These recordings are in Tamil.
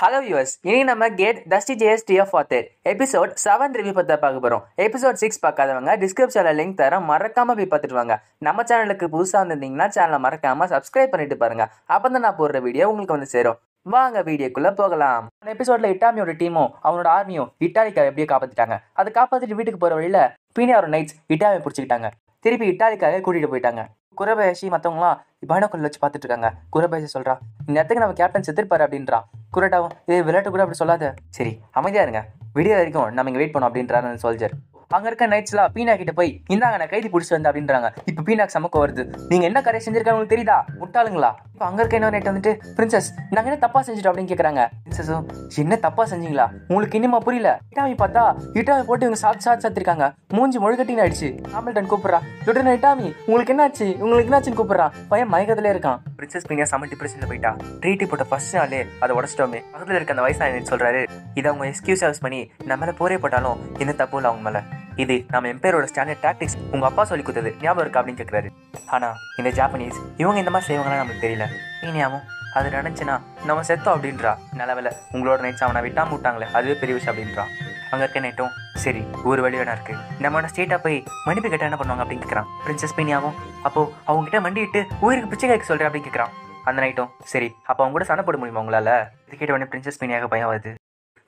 ஹலோ யூஎஸ் இனி நம்ம கேட் தஸ்டி ஜேஎஸ் டிஎஃப் ஆத்தர் எபிசோட் செவன் ரிவ்யூ பற்றி பார்க்க போகிறோம் எபிசோட் சிக்ஸ் பார்க்காதவங்க டிஸ்கிரிப்ஷனில் லிங்க் தர மறக்காம போய் பார்த்துட்டு வாங்க. நம்ம சேனலுக்கு புதுசாக வந்திருந்தீங்கன்னா சேனலை மறக்காமல் சப்ஸ்கிரைப் பண்ணிட்டு பாருங்க. அப்போ தான் நான் போடுற வீடியோ உங்களுக்கு வந்து சேரும். வாங்க வீடியோக்குள்ள போகலாம். அந்த எபிசோட்ல இட்டாமியோட டீமும் அவனோட ஆர்மியும் இட்டாலிக்காவை எப்படியோ காப்பாத்திட்டாங்க. அதை காப்பாத்திட்டு வீட்டுக்கு போற வழியில பீனியாரோட நைட்ஸ் இட்டாமியை பிடிச்சிக்கிட்டாங்க. திருப்பி இட்டாலிக்காக கூட்டிகிட்டு போயிட்டாங்க. குரபயசி மற்றவங்களாம் பைனோக்குள்ள வச்சு பார்த்துட்டு இருக்காங்க குரபயசி சொல்றா இந்த இடத்துக்கு நம்ம கேப்டன் செத்துருப்பாரு அப்படின்றான் குரட்டாவும் இதே விளையாட்டு கூட அப்படி சொல்லாத. சரி அமைதியா இருங்க. விடிய வரைக்கும் நம்ம இங்கே வெயிட் பண்ணோம் அப்படின்றாரு சோல்ஜர் அங்க இருக்க நைட்ஸ்லாம் பீனா கிட்ட போய் இந்தாங்க நான் கைதி பிடிச்சி வந்தேன் அப்படின்றாங்க. இப்போ பீனாக்கு சமக்க வருது. நீங்க என்ன கரை செஞ்சிருக்காங்க உங்களுக்கு தெரியுதா? முட்டாளுங்களா இப்போ அங்க இருக்க இன்னொரு நைட் வந்துட்டு பிரின்சஸ் நாங்க என்ன தப்பா செஞ்சிட்டோம்? அப்படின்னு கேக்குறாங்க. பிரின்சஸும் என்ன தப்பா செஞ்சீங்களா? உங்களுக்கு இன்னுமா புரியல. இட்டாமி பார்த்தா இட்டாமி போட்டு இவங்க சாத்து சாத்து சாத்திருக்காங்க. மூஞ்சி முழுகட்டின்னு ஆயிடுச்சு. ஹாமில்டன் கூப்பிடுறா லுடன் இட்டாமி உங்களுக்கு என்னாச்சு? உங்களுக்கு என்னாச்சுன்னு கூப்பிடுறான். பையன் மயக்கத்துல இருக்கான். பிரின்சஸ் பீனியா செம டிப்ரெஷன்ல போயிட்டா. ட்ரீட்டி போட்ட ஃபர்ஸ்ட் நாளே அதை உடச்சிட்டோமே. பக்கத்துல இருக்க அந்த வயசான சொல்றாரு இதை அவங்க எக்ஸ்கியூஸ் யூஸ் பண்ணி நம்ம மேல போரே போட்டாலும் என்ன தப்பு இல்லை அவங்க மேல. இது நம்ம எம்பையரோட ஸ்டாண்டர்ட் டாக்டிக்ஸ் உங்க அப்பா சொல்லி கொடுத்தது ஞாபகம் இருக்கா அப்படின்னு கேட்குறாரு ஆனா இந்த ஜாப்பனீஸ் இவங்க இந்த மாதிரி செய்வாங்களா நமக்கு தெரியல. இனியாவும் அது நினைச்சுனா நம்ம செத்தோம் அப்படின்றா. நல்லவேளை உங்களோட நைட்ஸ் அவனை விட்டாம விட்டாங்களே அதுவே பெரிய விஷயம் அப்படின்றா. அங்க இருக்க நைட்டும் சரி ஒரு வழி வேணா இருக்கு. நம்மளோட ஸ்டேட்டா போய் மன்னிப்பு கேட்டால் என்ன பண்ணுவாங்க அப்படின்னு கேட்குறான் பிரின்சஸ் பீனியாவும் அப்போ அவங்க கிட்ட மண்டிட்டு உயிருக்கு பிச்சை கேட்க சொல்றேன் அப்படின்னு கேட்குறான் அந்த நைட்டும் சரி அப்போ அவங்க கூட சண்டை போட முடியுமா உங்களால? இது கேட்ட உடனே பிரின்சஸ் பீனியாக பயம் வருது.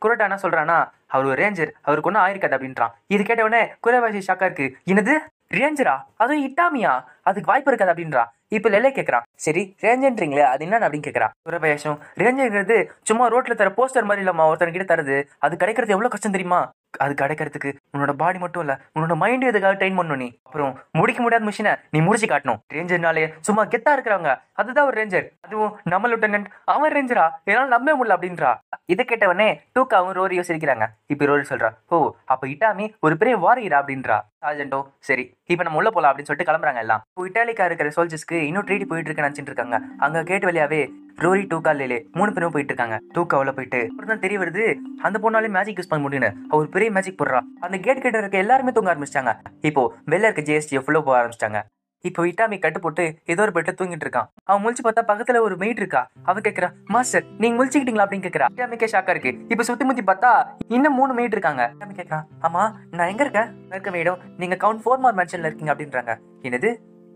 குரட்டா என்ன சொல்றானா அவர் ஒரு ரேஞ்சர் அவருக்கு ஒன்றும் ஆயிருக்காது அப்படின்றான். இது கேட்ட உடனே குரவாசி ஷாக்கா இருக்கு. என்னது? ரேஞ்சரா அதுவும் இட்டாமியா? அதுக்கு வாய்ப்பு இருக்காது அப்படின்றா. இப்போ லெல்லே கேக்குறான் சரி ரேஞ்சன்றீங்களே அது என்னன்னு அப்படின்னு கேட்குறான் குரபயேஷம் ரேஞ்சர்ங்கிறது சும்மா ரோட்ல தர போஸ்டர் மாதிரி இல்லம்மா ஒருத்தன் கிட்ட தருது அது கிடைக்கிறது எவ்வளோ கஷ்டம் தெரியுமா? அது கிடைக்கிறதுக்கு உன்னோட பாடி மட்டும் இல்ல உன்னோட மைண்ட் எதுக்காக ட்ரெயின் பண்ணணும் நீ? அப்புறம் முடிக்க முடியாத மிஷினை நீ முடிச்சு காட்டணும். ரேஞ்சர்னாலே சும்மா கெத்தா இருக்கிறவங்க அதுதான் ஒரு ரேஞ்சர் அதுவும் நம்ம லிeutenant அவன் ரேஞ்சரா என்னால நம்ப முடியல அப்படின்றா. இதை கேட்டவனே டூக்காவும் ரோரியோ சிரிக்கிறாங்க இப்ப ரோரி சொல்றா ஓ அப்ப இட்டாமி ஒரு பெரிய வாரியரா அப்படின்றா. சார்ஜென்டோ சரி இப்ப நம்ம உள்ள போலாம் அப்படின்னு சொல்லிட்டு கிளம்புறாங்க எல்லாம். இப்போ இட்டாலிக்கா இருக்கிற சோல்ஜர்ஸ்க்கு இன்னும் ட்ரீட் போயிட்டு இருக்கேன் நினைச்சிட்டு இருக்காங்க. அங்க கேட்டு வழியாவே ரோரி டூக்கா லேலே மூணு பேரும் போயிட்டு இருக்காங்க டூ உள்ள போயிட்டு தான் தெரிய வருது. அந்த பொண்ணாலே மேஜிக் யூஸ் பண்ண முடியும்னு. அவர் பெரிய மேஜிக் போடுறா. அந்த கேட் கிட்ட இருக்க எல்லாருமே தூங்க ஆரம்பிச்சிட்டாங்க. இப்போ வெளில இருக்க ஜிஎஸ்டி ஃபுல்லோ போக ஆரம்பிச்சிட்டாங்க. இப்போ இட்டாமி கட்டு போட்டு ஏதோ ஒரு பெட்டை தூங்கிட்டு இருக்கான். அவன் முழிச்சு பார்த்தா பக்கத்துல ஒரு மெயிட் இருக்கா. அவன் கேக்குறா மாஸ்டர் நீங்க முழிச்சுக்கிட்டீங்களா? அப்படின்னு கேக்குறா. இட்டாமிக்கே ஷாக்கா இருக்கு. இப்ப சுத்தி முத்தி பார்த்தா இன்னும் மூணு மெயிட் இருக்காங்க. இட்டாமி கேக்குறான் ஆமா நான் எங்க இருக்கேன்? இருக்க மேடம் நீங்க கவுண்ட் ஃபோர் மார் மேன்ஷன்ல இருக்கீங்க அப்படின்றாங்க. என்னது?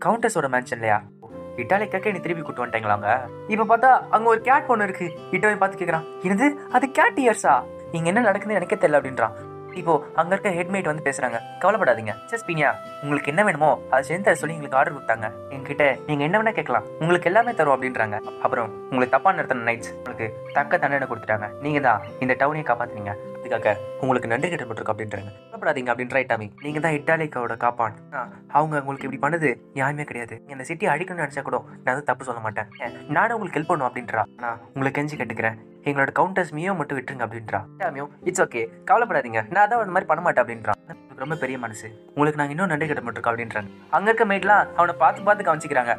கவுண்டர்ஸோட மேன்ஷன்லயா இட்டாலி கேட்க நீ திருப்பி கூட்டு வந்துட்டாங்களாங்க? இப்ப பார்த்தா அங்க ஒரு கேட் பொண்ணு இருக்கு. இட்டாவை பார்த்து கேக்குறான். என்னது? அது கேட் இயர்ஸா இங்க என்ன நடக்குதுன்னு எனக்கே தெரியல அப்படின்றான். இப்போ அங்க இருக்க ஹெட்மேட் வந்து பேசுறாங்க. கவலைப்படாதீங்க. சஸ் பீனியா உங்களுக்கு என்ன வேணுமோ அதை செஞ்சு தர சொல்லி எங்களுக்கு ஆர்டர் கொடுத்தாங்க. என்கிட்ட நீங்க என்ன வேணா கேட்கலாம். உங்களுக்கு எல்லாமே தரும் அப்படின்றாங்க. அப்புறம் உங்களுக்கு தப்பான நடத்தின நைட்ஸ் உங்களுக்கு தக்க தண்டனை கொடுத்துட்டாங்க. நீங்க தான் இந்த டவுனையை காப்பாத்துனீங்க. இதுக்காக உங்களுக்கு நன்றி கட்டப்பட்டிருக்கு அப்படின்றாங்க. கவலைப்படாதீங்க அப்படின்ற இட்டாமி நீங்க தான் இட்டாலிக்காவோட காப்பான். அவங்க உங்களுக்கு இப்படி பண்ணது யாருமே கிடையாது. இந்த சிட்டி அடிக்கணும்னு நினைச்சா கூட நான் அது தப்பு சொல்ல மாட்டேன். நானும் உங்களுக்கு ஹெல்ப் பண்ணும் அப்படின்றா. நான் உங்களுக்கு கெஞ்சி கட்டுக்கிறேன். எங்களோட கவுண்டர்ஸ் மியோ மட்டும் விட்டுருங்க அப்படின்றா. மியோ இட்ஸ் ஓகே கவலைப்படாதீங்க. நான் தான் அந்த மாதிரி பண்ண மாட்டேன் அப்படின்றான் ரொம்ப பெரிய மனசு. உங்களுக்கு நாங்க இன்னும் நன்றி கட்டப்பட்டிருக்கோம் அப்படின்றாங்க அங்கே இருக்க மேட்லாம் அவனை பார்த்து பார்த்து கவனிச்சிக்கிறாங்க.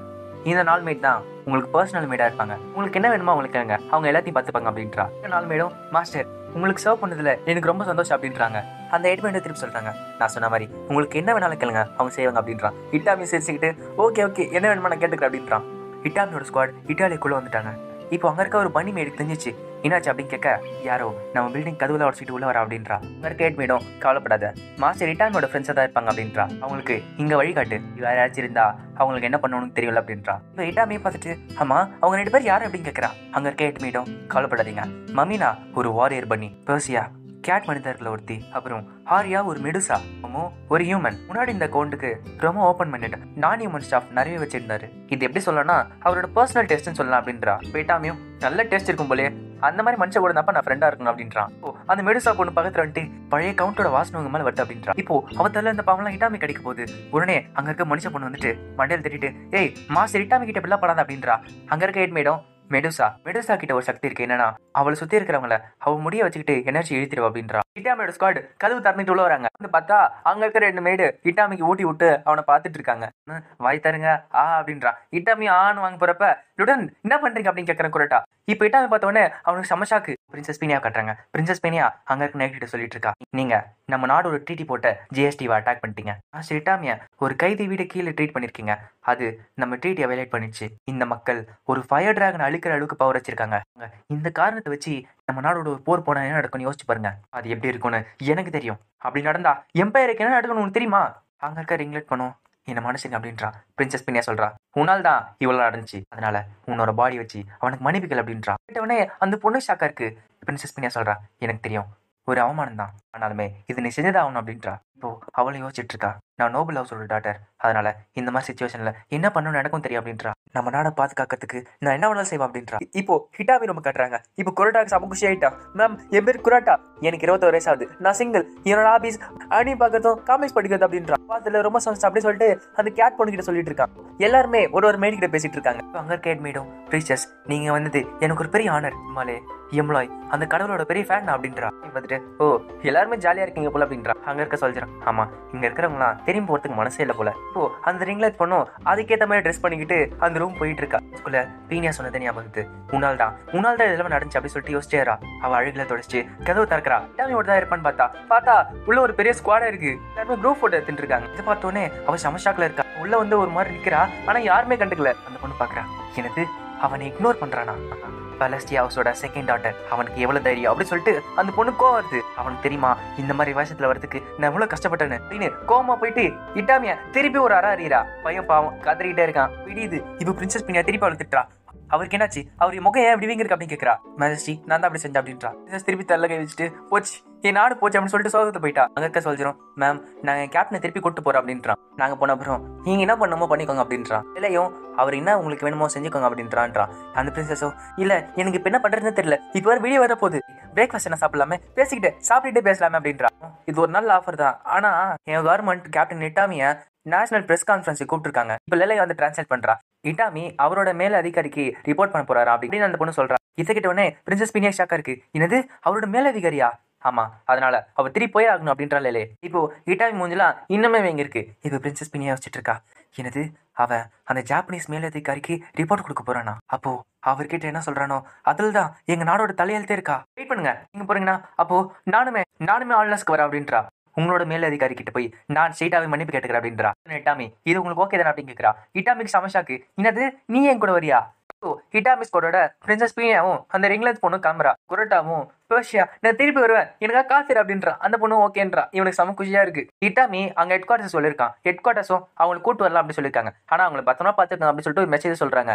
இந்த நாள் மேட் தான் உங்களுக்கு பர்சனல் மேடாக இருப்பாங்க. உங்களுக்கு என்ன வேணுமோ அவங்களுக்கு அவங்க எல்லாத்தையும் பார்த்துப்பாங்க அப்படின்றா. இந்த நாள் மேடும் மாஸ்டர் உங்களுக்கு சர்வ் பண்ணதுல எனக்கு ரொம்ப சந்தோஷம் அப்படின்றாங்க. அந்த ஹெட்மேட் திருப்பி சொல்றாங்க நான் சொன்ன மாதிரி உங்களுக்கு என்ன வேணாலும் கேளுங்க அவங்க செய்வாங்க அப்படின்றான். இட்டாமி சிரிச்சுக்கிட்டு ஓகே ஓகே என்ன வேணுமா நான் கேட்டுக்கிறேன் அப்படின்றான். இட்டாமியோட ஸ்குவாட் இட்டாலிக்குள்ள வந்துட்டாங்க. இப்போ அங்க இருக்க ஒரு பனி மேடு தெரிஞ்சிச்சு என்னாச்சு அப்படின்னு கேட்க யாரோ நம்ம பில்டிங் கதவுல உடச்சிட்டு உள்ள வரா அப்படின்றா. அங்க கேட் மீடும் கவலைப்படாத. மாஸ்டர் இட்டாமியோட ஃப்ரெண்ட்ஸா தான் இருப்பாங்க அப்படின்றா. அவங்களுக்கு இங்க வழிகாட்டு வேற யாராச்சும் இருந்தா அவங்களுக்கு என்ன பண்ணணும்னு தெரியல அப்படின்றா. இப்போ இட்டாமியை பார்த்துட்டு ஆமா அவங்க ரெண்டு பேர் யாரு? அப்படின்னு கேட்கறா. அங்க இருக்க மீடும் கவலைப்படாதீங்க. மமினா ஒரு வாரியர் பண்ணி பர்சியா கேட் மனிதர்களை ஒருத்தி அப்புறம் ஹாரியா ஒரு மெடுசா ஒரு ஹியூமன் முன்னாடி இந்த கவுண்டுக்கு ரொம்ப ஓப்பன் பண்ணிட்டேன் நான் ஹியூமன் ஸ்டாஃப் நிறைய வச்சிருந்தாரு. இது எப்படி சொல்லலாம்னா அவரோட பர்சனல் டெஸ்ட்னு சொல்லலாம் அப்படின்றா. போயிட்டாமியும் நல்ல டெஸ்ட் இருக்கும் போலே அந்த மாதிரி மனுஷன் கூட நான் ஃப்ரெண்டா இருக்கணும் அப்படின்றான். ஓ அந்த மெடுசா பொண்ணு பக்கத்துல வந்துட்டு பழைய கவுண்டோட வாசனை உங்க மேல வருது அப்படின்றா. இப்போ அவ தள்ள இந்த பாவம்லாம் இட்டாமி கிடைக்க போகுது. உடனே அங்க இருக்க மனுஷ பொண்ணு வந்துட்டு மண்டையில் திட்டிட்டு ஏய் மாஸ்டர் இட்டாமி கிட்ட இப்படிலாம் படாத அப்படின்றா. அங்க இருக்க ஹெட் மெடுசா மெடுசா கிட்ட ஒரு சக்தி இருக்கு. என்னன்னா அவளை சுத்தி இருக்கிறவங்கள அவ முடிய வச்சுக்கிட்டு எனர்ஜி இழுத்திடுவா அப்படின்றா. இட்டாமியோட ஸ்குவாட் கதவு திறந்துட்டு உள்ள வராங்க. வந்து பார்த்தா அங்க இருக்கிற ரெண்டு மேடு இட்டாமிக்கு ஊட்டி விட்டு அவனை பார்த்துட்டு இருக்காங்க. "ம், வாய் தருங்க ஆ அப்படின்றா. இட்டாமி ஆன்னு வாங்க போறப்ப லுடன் என்ன பண்றீங்க? அப்படின்னு கேட்கறேன் குரட்டா. இப்போ இட்டாமி பார்த்தோன்னே அவனுக்கு சமஷாக்கு பிரின்சஸ் பீனியா கட்டுறாங்க. பிரின்சஸ் பீனியா அங்க இருக்க நைட் சொல்லிட்டு இருக்கா. நீங்க நம்ம நாடோட ட்ரீட்டி போட்ட ஜிஎஸ்டிவை அட்டாக் பண்ணிட்டீங்க. மாஸ்டர் இட்டாமிய ஒரு கைதி வீடு கீழே ட்ரீட் பண்ணிருக்கீங்க. அது நம்ம ட்ரீட்டியை வயலேட் பண்ணிச்சு இந்த மக்கள் ஒரு ஃபயர் டிராகன் அழிக்கிற அளவுக்கு பவர் வச்சிருக்காங்க. இந்த காரணத்தை வச்சு நம்ம நாடோட ஒரு போர் போனா என்ன நடக்கும்னு யோசிச்சு பாருங்க. அது எப்படி இருக்கும்னு எனக்கு தெரியும். அப்படி நடந்தா எம்பையருக்கு என்ன நடக்கணும் தெரியுமா? அங்க இருக்க ரிங்லெட் பண்ணும். என்ன மனுஷங்க அப்படின்றா? பிரின்சஸ் பின்னியா சொல்றா உன்னால் தான் இவ்வளவு நடந்துச்சு அதனால உன்னோட பாடி வச்சு அவனுக்கு மன்னிப்புகள் அப்படின்றா. கேட்டவனே அந்த பொண்ணு ஷாக்கா இருக்கு. பிரின்சஸ் பின்னியா சொல்றா எனக்கு தெரியும். ஒரு அவமானம் தான். ஆனாலுமே இது நீ செஞ்சதாகணும் அப்படின்றா. இப்போ அவளும் யோசிச்சுட்டு இருக்கா நான் நோபல் ஹவுஸோட டாட்டர் அதனால இந்த மாதிரி சுச்சுவேஷன்ல என்ன பண்ணணும் நடக்கும் தெரியும் அப்படின்றா. நம்ம நாடை பாதுகாக்கிறதுக்கு நான் என்ன வேணாலும் செய்வேன் அப்படின்றா. இப்போ ஹிட்டாவி ரொம்ப கட்டுறாங்க. இப்போ குரோட்டாக்கு செம குஷி ஆயிட்டா மேம் என் பேர் குரோட்டா. எனக்கு இருபத்தோரு வயசு ஆகுது. நான் சிங்கிள் என்னோட ஹாபிஸ் அணி பார்க்கறதும் காமிக்ஸ் படிக்கிறது அப்படின்றா. அதில் ரொம்ப சந்தோஷம் அப்படி சொல்லிட்டு அந்த கேட் பொண்ணு கிட்ட சொல்லிட்டு இருக்கான். எல்லாருமே ஒரு ஒரு மேடி கிட்ட பேசிட்டு இருக்காங்க. அங்க கேட் மேடும் ப்ரீச்சஸ் நீங்க வந்தது எனக்கு ஒரு பெரிய ஆனர் மாலே எம்ப்ளாய் அந்த கடவுளோட பெரிய ஃபேன் அப்படின்றா. பார்த்துட்டு ஓ எல்லாருமே ஜாலியா இருக்கீங்க போல அப்படின்றா. அங்க இருக்க சொல்லிடுறான் ஆமா இங்க இருக்கிறவங்களாம் திரும்பி போறதுக்கு மனசே இல்ல போல. ஓ அந்த ரிங்லைட் பண்ணும் அதுக்கேத்த மாதிரி ட்ரெஸ் பண்ணிக்கிட்டு அந்த ரூம் போயிட்டு இருக்கா. ஸ்கூல்ல பீனியா சொன்னது ஞாபகத்து உன்னால் தான். உன்னால் தான் இதெல்லாம் நடந்துச்சு அப்படின்னு சொல்லிட்டு யோசிச்சேரா அவ அழுகுல தொடச்சு கதவு திறக்கிறா. டாமியோட தான் இருப்பான்னு பார்த்தா பார்த்தா உள்ள ஒரு பெரிய ஸ்குவாடா இருக்கு. எல்லாருமே குரூப் போட்டோ எடுத்துட்டு இருக்காங்க. இதை பார்த்தோன்னே அவள் சமஷாக்கில் இருக்கா. உள்ள வந்து ஒரு மாதிரி நிற்கிறா ஆனா யாருமே கண்டுக்கல. அந்த பொண்ணு பாக்குறா. எனக்கு அவனை இக்னோர் பண்றானா? பலஸ்டி ஹவுஸோட செகண்ட் டாட்டர் அவனுக்கு எவ்வளவு தைரியம் அப்படின்னு சொல்லிட்டு அந்த பொண்ணு கோவம் வருது. அவனுக்கு தெரியுமா இந்த மாதிரி வயசத்துல வரதுக்கு நான் எவ்வளவு கஷ்டப்பட்டேன்னு. அப்படின்னு கோமா போயிட்டு இட்டாமிய திருப்பி ஒரு அற அறியறா. பையன் பாவம் கதறிட்டே இருக்கான். விடியுது இப்ப பிரின்சஸ் பினியா திருப்பி அவளை திட்டுறா அவருக்கு என்னாச்சு? அவர் முகம் ஏன் இப்படி இருக்கு அப்படின்னு கேக்குறா. மேஜஸ்டி நான் தான் அப்படி செஞ்சேன் அப்படின்றா. திருப்பி தள்ள கை வச்சுட்டு போச்சு. என் நாடு போச்சு அப்படின்னு சொல்லிட்டு சோகத்தை போயிட்டா. அங்க இருக்க சொல்லிடும் மேம் நாங்க கேப்டனை திருப்பி கூட்டு போறோம் அப்படின்றான். நாங்க போன அப்புறம் நீங்க என்ன பண்ணணுமோ பண்ணிக்கோங்க அப்படின்றான். இல்லையும் அவர் என்ன உங்களுக்கு வேணுமோ செஞ்சுக்கோங்க அப்படின்றான்றான். அந்த பிரின்சஸோ இல்ல எனக்கு இப்ப என்ன பண்றதுன்னு தெரியல. இப்போ வேறு வீடியோ வர போகுது பிரேக்ஃபாஸ்ட் என்ன சாப்பிடலாமே? பேசிக்கிட்டு சாப்பிட்டுட்டே பேசலாமே அப்படின்றான் இது ஒரு நல்ல ஆஃபர் தான். ஆனா என் கவர்மெண்ட் கேப்டன் இட்டாமிய நேஷனல் பிரஸ் கான்ஃபரன்ஸுக்கு கூப்பிட்டுருக்காங்க. இப்போ லெலை வந்து டிரான்ஸ்லேட் பண்றா. இட்டாமி அவரோட மேல அதிகாரிக்கு ரிப்போர்ட் பண்ண போறாரா அப்படின்னு அந்த பொண்ணு சொல்றா. இதை உடனே பிரின்சஸ் பினியா ஷாக்கா இருக்கு. என்னது? அவரோட மேலதிகாரியா? ஆமாம் அதனால அவள் திருப்பி போய் ஆகணும் அப்படின்றாலே இப்போ இட்டாமி மூஞ்சலாம் இன்னுமே இங்கே இருக்கு இப்போ பிரின்சஸ் பினியா வச்சுட்டு இருக்கா என்னது? அவன் அந்த ஜாப்பனீஸ் மேலதிகாரிக்கு ரிப்போர்ட் கொடுக்க போறானா? அப்போ அவர்கிட்ட என்ன சொல்றானோ அதுல தான் எங்க நாடோட தலையெழுத்தே இருக்கா. வெயிட் பண்ணுங்க. நீங்க போறீங்கன்னா அப்போ நானுமே நானுமே ஆல்னஸ்க்கு வரேன் அப்படின்றா. உங்களோட மேல் அதிகாரி கிட்ட போய் நான் ஸ்ட்ரெயிட்டாவே மன்னிப்பு கேட்டுக்கிறேன் அப்படின்றா. இட்டாமி இது உங்களுக்கு ஓகே தானே அப்படின்னு கேட்கிறா இட்டாமிக்கு சமஷாக்கு என்னது? நீ என் கூட வரியா? ஹிட்டாமிஸ் கோடோட பிரின்சஸ் பீனியாவும் அந்த இங்கிலாந்து பொண்ணு கிளம்புறா. குரட்டாவும் பேர்ஷியா நான் திருப்பி வருவேன். எனக்கா காசு அப்படின்றா. அந்த பொண்ணு ஓகேன்றா இவனுக்கு செம குஷியா இருக்கு. ஹிட்டாமி அங்க ஹெட் குவார்டர்ஸ் சொல்லியிருக்கான். ஹெட் குவார்டர்ஸும் அவங்களை கூட்டு வரலாம் அப்படின்னு சொல்லியிருக்காங்க. ஆனா அவங்களை பத்திரமா பார்த்துருக்காங்க அப்படின்னு சொல்லிட்டு ஒரு மெசேஜ் சொல்றாங்க.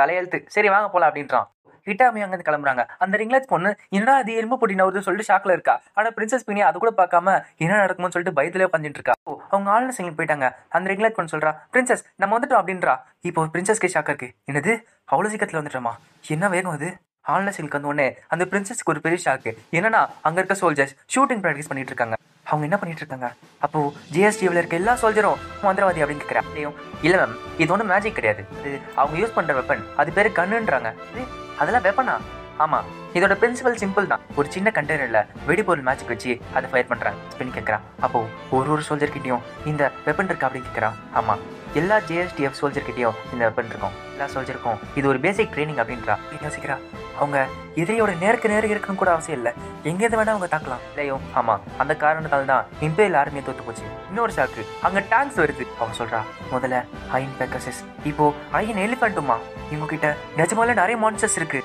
தலையெழுத்து. சரி வாங்க போலாம் அப்படின்றான். ஹிட்டாமி அங்கிருந்து கிளம்புறாங்க. அந்த ரிங்லெட் பொண்ணு என்னடா அது எலும்பு பொட்டின வருது சொல்லிட்டு ஷாக்ல இருக்கா? ஆனா பிரின்சஸ் பீனி அது கூட பார்க்காம என்ன நடக்கும்னு சொல்லிட்டு பயத்திலே பண்ணிட்டு இருக்கா. அவங்க ஆளுநர் சிங்கிள் போயிட்டாங்க. அந்த ரிங்லெட் பொண்ணு சொல்றா பிரின்சஸ் நம்ம வந்துட்டோம் அப்படின்றா. இப்போ பிரின்சஸ்க்கு ஷாக் இருக்கு. என்னது? அவ்வளவு சீக்கிரத்துல வந்துட்டோமா? என்ன வேகம் அது? ஆன்லைன் சிங்க் வந்த உடனே அந்த பிரின்சஸ்க்கு ஒரு பெரிய ஷாக்கு என்னன்னா அங்க இருக்க சோல்ஜர்ஸ் ஷூட்டிங் ப்ராக்டிஸ் பண்ணிட்டு இருக்காங்க. அவங்க என்ன பண்ணிட்டு இருக்காங்க? அப்போ ஜிஎஸ்டிவில் இருக்க எல்லா சோல்ஜரும் மந்திரவாதி அப்படின்னு கேட்குறாங்க இல்ல மேம் இது ஒன்றும் மேஜிக் கிடையாது. இது அவங்க யூஸ் பண்ற வெப்பன் அது பேரு கண்ணுன்றாங்க அதெல்லாம் வெப்பனா? ஆமா இதோட பிரின்சிபல் சிம்பிள் தான். ஒரு சின்ன கண்டெய்னர்ல வெடிபொருள் மேஜிக் வச்சு அதை ஃபயர் பண்றாங்க அப்படின்னு கேட்கறான் அப்போ ஒரு ஒரு சோல்ஜர்கிட்டயும் இந்த வெப்பன் இருக்கா? அப்படின்னு கேட்கறான் ஆமா. எல்லா ஜேஎஸ்டிஎஃப் சோல்ஜர்கிட்டயும் இந்த வெப்பன் இருக்கும். எல்லா சோல்ஜருக்கும் இது ஒரு பேசிக் ட்ரைனிங் அப்படின்றா. யோசிக்கிறா அவங்க எதிரியோட நேருக்கு நேரம் இருக்கணும் கூட அவசியம் இல்லை. எங்கேருந்து வேணா அவங்க தாக்கலாம். இல்லையோ ஆமா அந்த காரணத்தால் தான் இம்பேல் ஆர்மியை தோத்து போச்சு. இன்னொரு சாக்கு அங்க டேங்க்ஸ் வருது. அவன் சொல்றா முதல்ல ஐன் பெக்கசஸ் இப்போ ஐயன் எலிஃபண்ட்டுமா இவங்க கிட்ட நிஜமால நிறைய மான்சர்ஸ் இருக்கு.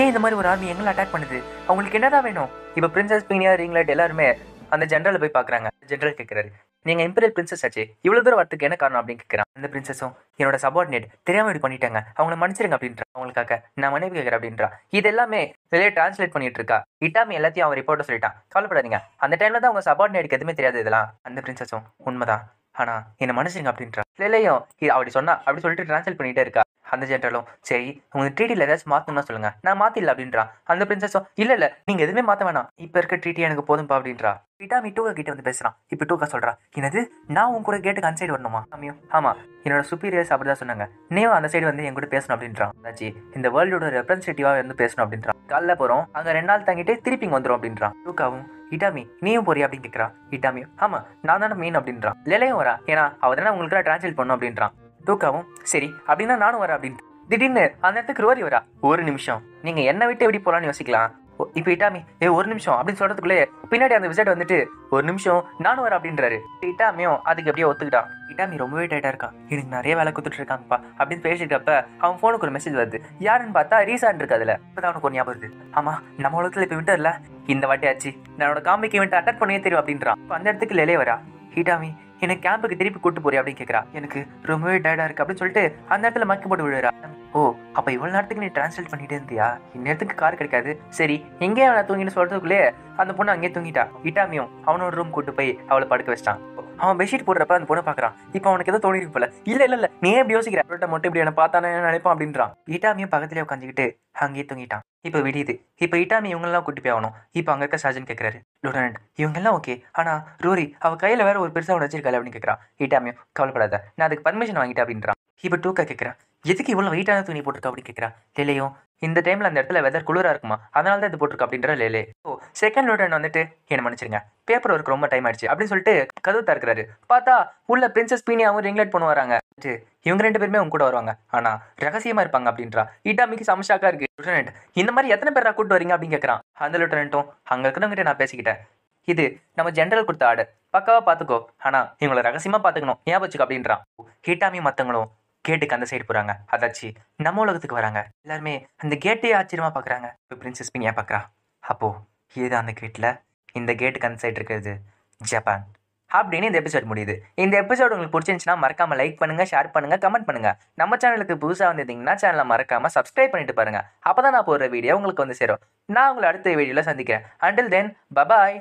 ஏன் இந்த மாதிரி ஒரு ஆர்மி எங்களை அட்டாக் பண்ணுது? அவங்களுக்கு என்னதான் வேணும்? இப்போ பிரின்சஸ் பீனியா ரிங்லைட் எல்லாருமே அந்த ஜென்ரலை போய் பார்க்கறாங்க. ஜென்ரல் கேட்குறாரு நீங்க இம்பீரியல் பிரின்சஸ் ஆச்சு இவ்வளவு தூரம் வரதுக்கு என்ன காரணம் அப்படின்னு கேட்குறான் அந்த பிரின்சஸும் என்னோட சபார்டினேட் தெரியாம இப்படி பண்ணிட்டாங்க. அவங்கள மன்னிச்சிருங்க அப்படின்றா. அவங்களுக்காக நான் மனைவி கேட்குறேன் அப்படின்றா. இது எல்லாமே வெளியே டிரான்ஸ்லேட் பண்ணிட்டு இருக்கா. இட்டாமி எல்லாத்தையும் அவன் ரிப்போர்ட்டை சொல்லிட்டான். கவலைப்படாதீங்க. அந்த டைம்ல தான் அவங்க சபார்டினேட்க்கு எதுவுமே தெரியாது இதெல்லாம். அந்த பிரின்சஸும் உண்மைதான். ஆனா என்ன மன்னிச்சிருங்க அப்படின்றா. இல்லையும் இது அப்படி சொன்னா அப்படி சொல்லிட்டு டிரான்ஸ்லேட் பண்ணிட்டே இருக்கா. அந்த ஜென்ரலும் சரி உங்க ட்ரீட்டியில் ஏதாச்சும் மாத்தணும்னா சொல்லுங்க. நான் மாத்திடல அப்படின்றா. அந்த பிரின்சஸும் இல்ல இல்ல நீங்க எதுவுமே மாத்த வேணாம். இப்ப இருக்க ட்ரீட்டி எனக்கு போதும்பா அப்படின்றா. விட்டாமி டூகா கிட்ட வந்து பேசுறான். இப்ப டூகா சொல்றா. என்னது? நான் உன் கூட கேட்டுக்கு அந்த சைடு வரணுமா? ஆமியோ ஆமா. என்னோட சுப்பீரியர்ஸ் அப்படிதான் சொன்னாங்க. நீயும் அந்த சைடு வந்து என் கூட பேசணும் அப்படின்றான் அதாச்சி இந்த வேர்ல்டோட ரெப்ரஸன்டேட்டிவா வந்து பேசணும் அப்படின்றான் காலைல போறோம். அங்க ரெண்டு நாள் தங்கிட்டு திருப்பி இங்கே வந்துரும் அப்படின்றான் டூக்காவும் இட்டாமி நீயும் போறியா? அப்படின்னு கேட்கறா இட்டாமியும் ஆமா நான் தானே மீன் அப்படின்றான் லெலையும் வரா. ஏன்னா அவ தானே உங்களுக்கு டிரான்ஸ்லேட் பண்ணும் அப்படின்றான் டூக்காவும் சரி அப்படின்னா நானும் வரேன் அப்படின்ட்டு. திடீர்னு அந்த இடத்துக்கு ரோரி வரா. ஒரு நிமிஷம். நீங்க என்ன விட்டு எப்படி போலான்னு யோசிக்கலாம். ஓ, இப்ப இட்டாமி ஏ ஒரு நிமிஷம் அப்படின்னு சொல்றதுக்குள்ளே பின்னாடி அந்த விசிட் வந்துட்டு ஒரு நிமிஷம் நானும் வரேன் அப்படின்றாரு. இட்டாமியும் அதுக்கு அப்படியே ஒத்துக்கிட்டான் இட்டாமி ரொம்பவே டைட்டா இருக்கான் எனக்கு நிறைய வேலை கொடுத்துட்டு இருக்காங்கப்பா அப்படின்னு பேசிட்டப்ப அவன் போனுக்கு ஒரு மெசேஜ் வருது. யாருன்னு பார்த்தா ரீசான் இருக்கு அதுல. இப்பதான் அவனுக்கு ஒரு ஞாபகம் வருது. ஆமா நம்ம உலகத்துல இப்ப விண்டர்ல இந்த வாட்டி ஆச்சு. என்னோட காமிக்கு இவன்ட்டு அட்டன் பண்ணவே தெரியும் அப்படின்றான். அந்த இடத்துக்கு லெலே வரா. ஹிட்டாமி என்னை கேம்புக்கு திருப்பி கூட்டு போறியா அப்படின்னு கேக்குறா. எனக்கு ரொம்பவே டயர்டா இருக்கு அப்படின்னு சொல்லிட்டு அந்த இடத்துல மக்கி போட்டு விழுறா. ஓ அப்ப இவ்வளவு நேரத்துக்கு நீ டிரான்ஸ்லேட் பண்ணிட்டு இருந்தியா? இந்நேரத்துக்கு கார் கிடைக்காது. சரி எங்கேயே அவனை தூங்கின்னு சொல்றதுக்குள்ளே அந்த பொண்ணு அங்கேயே தூங்கிட்டா. இட்டாமியும் அவனோட ரூம் கூட்டு போய் அவளை படுக்க வச்சிட்டான். அவன் பெட்ஷீட் போடுறப்ப அந்த பொண்ணை பாக்குறான். இப்போ அவனுக்கு ஏதோ தோணிருக்கு போல. இல்ல இல்ல இல்ல. நீ எப்படி யோசிக்கிற? மட்டும் இப்படி என்ன பார்த்தானே நினைப்பான் அப்படின்றான். ஈட்டாமியும் பக்கத்துலயே உட்காந்துக்கிட்டு அங்கேயே தூங்கிட்டான். இப்போ விடியுது. இப்போ இட்டாமி இவங்கெல்லாம் கூட்டி போய் ஆகணும். இப்போ அங்க இருக்க சர்ஜன் கேட்கறாரு இவங்க இவங்கெல்லாம் ஓகே ஆனா ரூரி அவ கையில வேற ஒரு பெருசா ஒன்று வச்சிருக்காள் அப்படின்னு கேட்கறான் ஈட்டாமியும் கவலைப்படாத. நான் அதுக்கு பர்மிஷன் வாங்கிட்டேன் அப்படின்றான். இப்போ டூக்கா கேட்கறான் எதுக்கு இவ்வளோ வெயிட்டான துணி போட்டிருக்கா அப்படின்னு கேட்கறா லேலையும் இந்த டைமில் அந்த இடத்துல வெதர் குளிராக இருக்குமா? அதனால தான் இது போட்டிருக்கா அப்படின்ற லேலே. ஓ செகண்ட் லூட்டன் வந்துட்டு என்ன மன்னிச்சிருங்க பேப்பர் ஒர்க் ரொம்ப டைம் ஆயிடுச்சு அப்படின்னு சொல்லிட்டு கதவு திறக்கிறாரு. பார்த்தா உள்ள பிரின்சஸ் பீனியாவும் ரிங்லெட் பண்ண வராங்க. இவங்க ரெண்டு பேருமே உங்க கூட வருவாங்க. ஆனா ரகசியமா இருப்பாங்க அப்படின்றா. இட்டாமிக்கு சமஷாக்கா இருக்கு. லிeutenant, இந்த மாதிரி எத்தனை பேரா கூட்டு வரீங்க அப்படின்னு கேட்கறான் அந்த லிeutenantம் அங்க இருக்கிறவங்க நான் பேசிக்கிட்டேன். இது நம்ம ஜென்ரல் கொடுத்த ஆர்டர் பக்காவா பாத்துக்கோ. ஆனா இவங்களை ரகசியமா பாத்துக்கணும். ஞாபகம் வச்சுக்கோ அப்படின்றான். ஹிட்டாமி மத்தங்களும் கேட்டுக்கு அந்த சைடு போகிறாங்க அதாச்சு நம்ம உலகத்துக்கு வராங்க. எல்லாருமே அந்த கேட்டையே ஆச்சரியமா பார்க்குறாங்க இப்போ பிரின்சஸ் பின் ஏன் பார்க்குறா அப்போது ஏதோ அந்த கேட்டில் இந்த கேட்டுக்கு அந்த சைடு இருக்கிறது ஜப்பான். அப்படின்னு இந்த எபிசோட் முடியுது. இந்த எபிசோட் உங்களுக்கு பிடிச்சிருந்துச்சுன்னா மறக்காம லைக் பண்ணுங்க ஷேர் பண்ணுங்க கமெண்ட் பண்ணுங்க. நம்ம சேனலுக்கு புதுசாக வந்திருந்தீங்கன்னா சேனலை மறக்காம சப்ஸ்கிரைப் பண்ணிட்டு பாருங்க. அப்பதான் நான் போடுற வீடியோ உங்களுக்கு வந்து சேரும். நான் உங்களை அடுத்த வீடியோவில் சந்திக்கிறேன். Until then bye bye